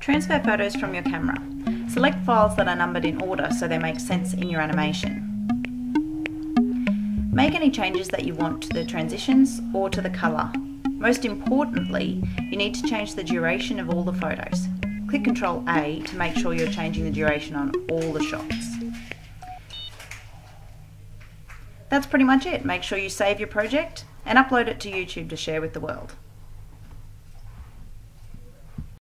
Transfer photos from your camera. Select files that are numbered in order so they make sense in your animation. Make any changes that you want to the transitions or to the colour. Most importantly, you need to change the duration of all the photos. Click Ctrl A to make sure you're changing the duration on all the shots. That's pretty much it. Make sure you save your project and upload it to YouTube to share with the world.